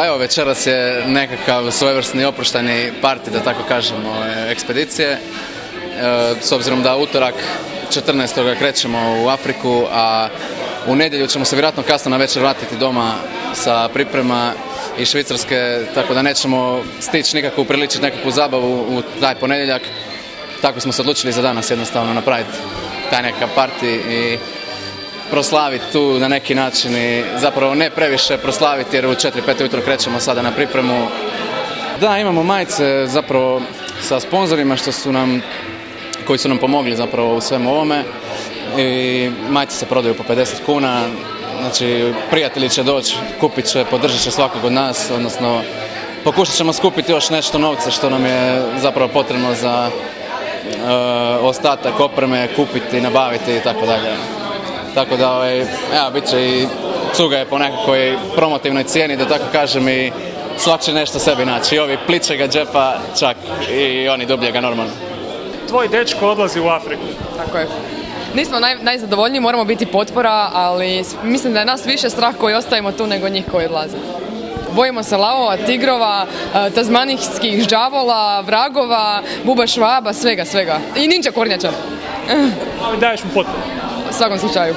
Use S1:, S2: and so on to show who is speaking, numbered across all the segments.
S1: Pa evo, večeras je nekakav svojevrsni oprošteni parti, da tako kažemo, ekspedicije. E, s obzirom da utorak 14. krećemo u Afriku, a u nedjelju ćemo se vjerojatno kasno na večer vratiti doma sa priprema i Švicarske, tako da nećemo stići nikako upriličiti nekakvu zabavu u taj ponedjeljak. Tako smo se odlučili za danas jednostavno napraviti taj nekakav parti i proslaviti tu na neki način i zapravo ne previše proslaviti jer u 4-5 ujutro krećemo sada na pripremu. Da, imamo majice zapravo sa sponzorima što su nam, koji su nam pomogli zapravo u svemu ovome i majice se prodaju po 50 kuna, znači prijatelji će doći, kupit će, podržat će svakog od nas, odnosno pokušat ćemo skupiti još nešto novca što nam je zapravo potrebno za e, ostatak opreme, kupiti, nabaviti i tako dalje. Tako da, ovaj, evo, bit će i cuga je po nekakvoj promotivnoj cijeni, da tako kažem, i svak će nešto sebi naći. I ovi pličega džepa čak i oni dubljega normalno.
S2: Tvoj dečko odlazi u Afriku.
S3: Tako je. Nismo naj, najzadovoljniji, moramo biti potpora, ali mislim da je nas više strah koji ostajemo tu nego njih koji odlaze. Bojimo se lavova, tigrova, e, tazmanijskih žavola, vragova, buba švaba, svega, svega. I ninja kornjača.
S2: Ali daješ mu potporu.
S3: U svakom slučaju.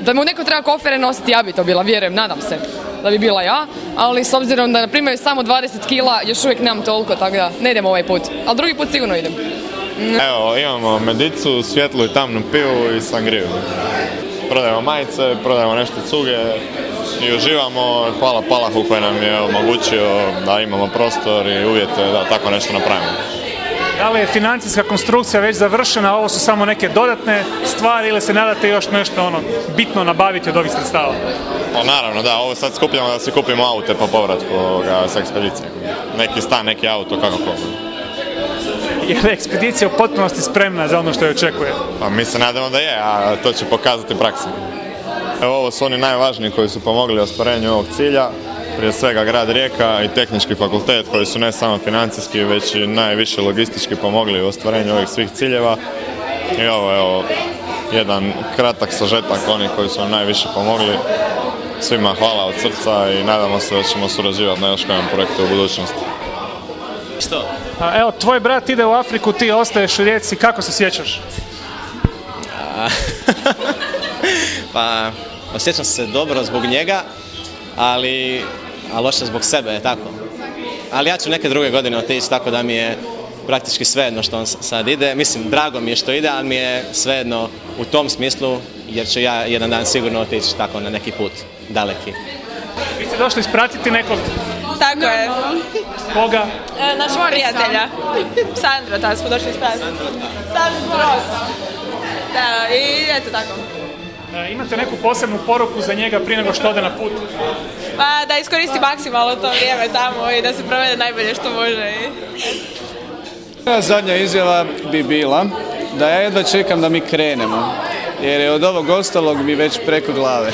S3: Da mu neko treba kofere nositi, ja bi to bila, vjerujem, nadam se da bi bila ja, ali s obzirom da primaju samo 20 kila, još uvijek nemam toliko, tako da ne idem ovaj put. Ali drugi put sigurno idem.
S4: Evo, imamo medicu, svjetlu i tamnu pivu i sangriju. Prodajemo majice, prodajemo nešto cuge i uživamo. Hvala Palahu koji nam je omogućio da imamo prostor i uvjete da tako nešto napravimo.
S2: Da li je financijska konstrukcija već završena, ovo su samo neke dodatne stvari ili se nadate još nešto ono bitno nabaviti od ovih sredstava?
S4: Pa naravno, da, ovo sad skupljamo da si kupimo aute po povratku ovoga, s ekspedicije. Neki stan, neki auto, kako ko.
S2: Je li ekspedicija u potpunosti spremna za ono što je očekuje?
S4: Pa mi se nadamo da je, a to će pokazati praksa. Evo ovo su oni najvažniji koji su pomogli ostvarenju ovog cilja. Prije svega grad Rijeka i tehnički fakultet koji su ne samo financijski već i najviše logistički pomogli u ostvarenju ovih svih ciljeva. I ovo je evo, jedan kratak sažetak onih koji su nam najviše pomogli. Svima hvala od srca i nadamo se da ćemo surađivati na još kojem projektu u budućnosti.
S5: Što?
S2: A, evo, tvoj brat ide u Afriku, ti ostaješ u Rijeci, kako se sjećaš?
S5: Pa, osjećam se dobro zbog njega, ali, a loše zbog sebe, tako. Ali ja ću neke druge godine otići, tako da mi je praktički svejedno što on sad ide. Mislim, drago mi je što ide, ali mi je svejedno u tom smislu, jer ću ja jedan dan sigurno otići tako na neki put daleki.
S2: Vi ste došli ispratiti nekog
S6: Tako je.
S2: koga?
S6: E, našeg prijatelja. Sandra, tada smo došli ispratiti. Sandra Ross. Da, i eto tako.
S2: E, imate neku posebnu poruku za njega prije nego što ode na put?
S6: Pa da iskoristi maksimalno to vrijeme tamo i da se provede najbolje što može.
S7: Zadnja izjava bi bila da ja jedva čekam da mi krenemo, jer je od ovog ostalog mi već preko glave.